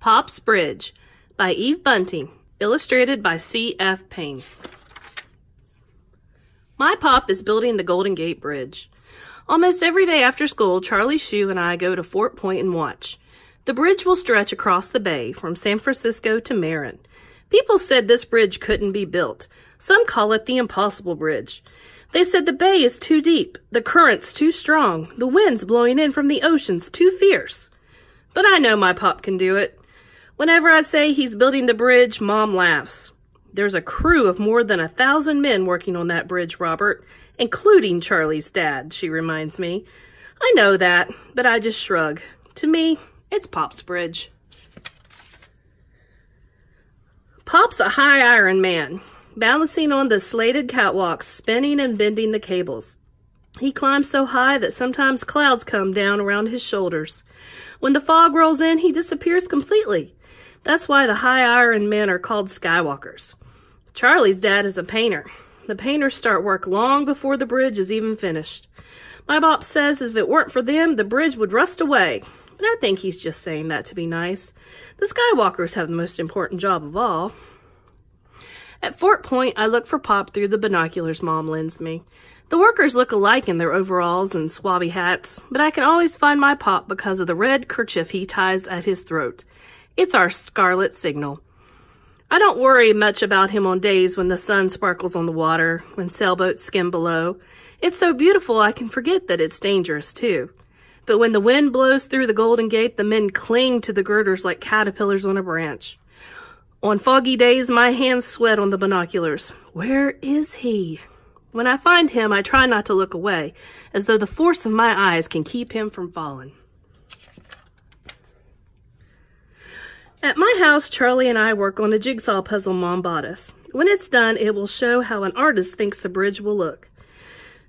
Pop's Bridge by Eve Bunting, illustrated by C.F. Payne. My pop is building the Golden Gate Bridge. Almost every day after school, Charlie Shu and I go to Fort Point and watch. The bridge will stretch across the bay from San Francisco to Marin. People said this bridge couldn't be built. Some call it the Impossible Bridge. They said the bay is too deep, the currents too strong, the winds blowing in from the oceans too fierce. But I know my pop can do it. Whenever I say he's building the bridge, Mom laughs. There's a crew of more than a thousand men working on that bridge, Robert, including Charlie's dad, she reminds me. I know that, but I just shrug. To me, it's Pop's bridge. Pop's a high iron man, balancing on the slated catwalks, spinning and bending the cables. He climbs so high that sometimes clouds come down around his shoulders. When the fog rolls in, he disappears completely. That's why the high iron men are called skywalkers. Charlie's dad is a painter. The painters start work long before the bridge is even finished. My bop says if it weren't for them, the bridge would rust away. But I think he's just saying that to be nice. The skywalkers have the most important job of all. At Fort Point, I look for Pop through the binoculars Mom lends me. The workers look alike in their overalls and swabby hats, but I can always find my Pop because of the red kerchief he ties at his throat. It's our scarlet signal. I don't worry much about him on days when the sun sparkles on the water, when sailboats skim below. It's so beautiful I can forget that it's dangerous too. But when the wind blows through the Golden Gate, the men cling to the girders like caterpillars on a branch. On foggy days, my hands sweat on the binoculars. Where is he? When I find him, I try not to look away, as though the force of my eyes can keep him from falling. At my house, Charlie and I work on a jigsaw puzzle Mom bought us. When it's done, it will show how an artist thinks the bridge will look.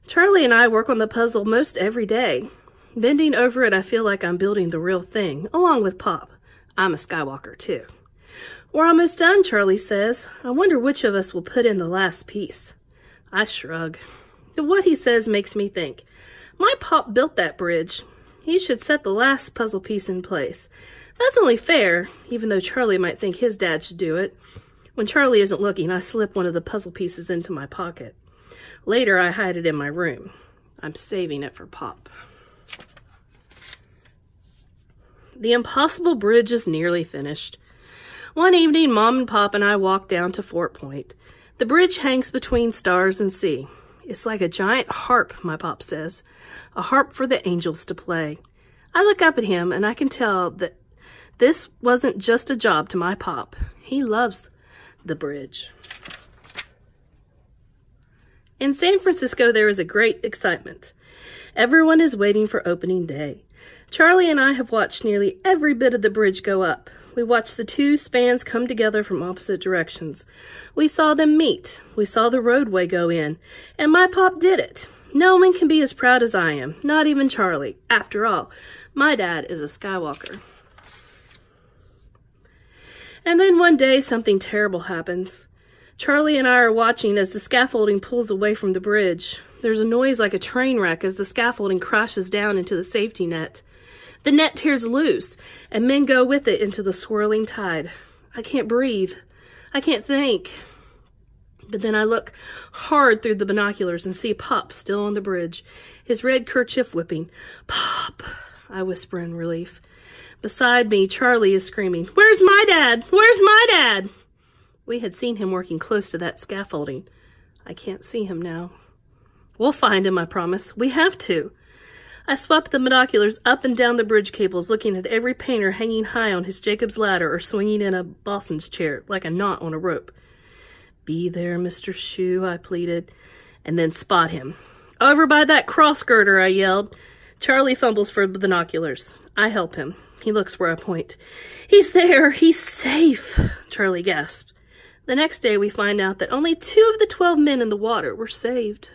Charlie and I work on the puzzle most every day. Bending over it, I feel like I'm building the real thing, along with Pop. I'm a Skywalker, too. We're almost done, Charlie says. I wonder which of us will put in the last piece. I shrug. What he says makes me think. My Pop built that bridge. He should set the last puzzle piece in place. That's only fair, even though Charlie might think his dad should do it. When Charlie isn't looking, I slip one of the puzzle pieces into my pocket. Later, I hide it in my room. I'm saving it for Pop. The impossible bridge is nearly finished. One evening, Mom and Pop and I walked down to Fort Point. The bridge hangs between stars and sea. It's like a giant harp, my pop says, a harp for the angels to play. I look up at him and I can tell that this wasn't just a job to my pop. He loves the bridge. In San Francisco, there is a great excitement. Everyone is waiting for opening day. Charlie and I have watched nearly every bit of the bridge go up. We watched the two spans come together from opposite directions. We saw them meet. We saw the roadway go in. And my pop did it. No one can be as proud as I am, not even Charlie. After all, my dad is a Skywalker. And then one day something terrible happens. Charlie and I are watching as the scaffolding pulls away from the bridge. There's a noise like a train wreck as the scaffolding crashes down into the safety net. The net tears loose, and men go with it into the swirling tide. I can't breathe. I can't think. But then I look hard through the binoculars and see Pop still on the bridge, his red kerchief whipping. Pop, I whisper in relief. Beside me, Charlie is screaming, Where's my dad? Where's my dad? We had seen him working close to that scaffolding. I can't see him now. We'll find him, I promise. We have to. I swept the binoculars up and down the bridge cables, looking at every painter hanging high on his Jacob's ladder or swinging in a bosun's chair like a knot on a rope. Be there, Mr. Shu, I pleaded, and then spot him. Over by that cross girder, I yelled. Charlie fumbles for binoculars. I help him. He looks where I point. He's there! He's safe! Charlie gasped. The next day, we find out that only two of the 12 men in the water were saved.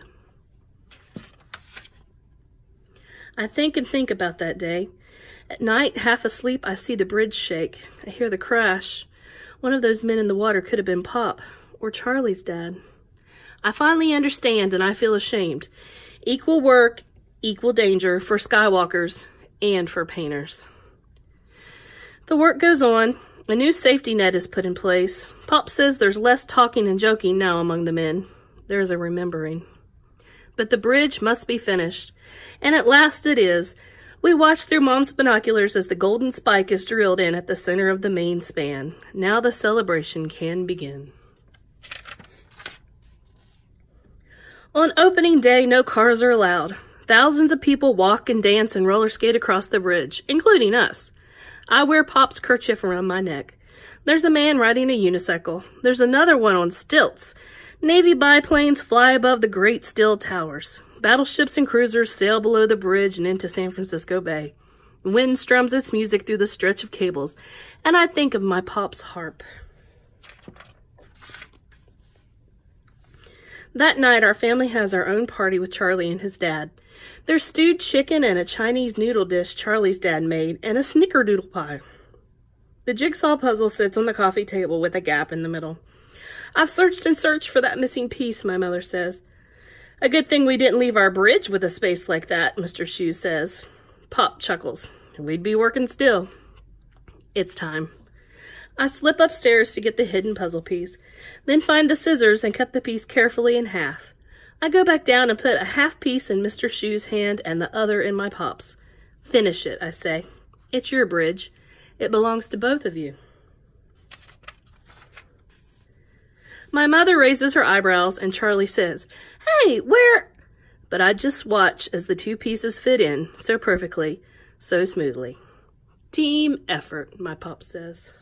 I think and think about that day. At night, half asleep, I see the bridge shake. I hear the crash. One of those men in the water could have been Pop or Charlie's dad. I finally understand and I feel ashamed. Equal work, equal danger for Skywalkers and for painters. The work goes on. A new safety net is put in place. Pop says there's less talking and joking now among the men. There's a remembering. But the bridge must be finished. And at last it is. We watch through Mom's binoculars as the golden spike is drilled in at the center of the main span. Now the celebration can begin. On opening day, no cars are allowed. Thousands of people walk and dance and roller skate across the bridge, including us. I wear Pop's kerchief around my neck. There's a man riding a unicycle. There's another one on stilts. Navy biplanes fly above the great steel towers. Battleships and cruisers sail below the bridge and into San Francisco Bay. Wind strums its music through the stretch of cables, and I think of my Pop's harp. That night, our family has our own party with Charlie and his dad. There's stewed chicken and a Chinese noodle dish Charlie's dad made, and a snickerdoodle pie. The jigsaw puzzle sits on the coffee table with a gap in the middle. I've searched and searched for that missing piece, my mother says. A good thing we didn't leave our bridge with a space like that, Mr. Shu says. Pop chuckles. We'd be working still. It's time. I slip upstairs to get the hidden puzzle piece, then find the scissors and cut the piece carefully in half. I go back down and put a half piece in Mr. Shu's hand and the other in my pop's. Finish it, I say. It's your bridge. It belongs to both of you. My mother raises her eyebrows and Charlie says, Hey, where? But I just watch as the two pieces fit in so perfectly, so smoothly. Team effort, my pop says.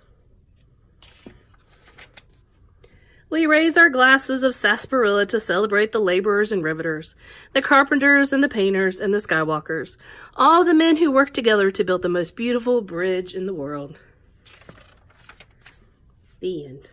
We raise our glasses of sarsaparilla to celebrate the laborers and riveters, the carpenters and the painters and the skywalkers, all the men who worked together to build the most beautiful bridge in the world. The end.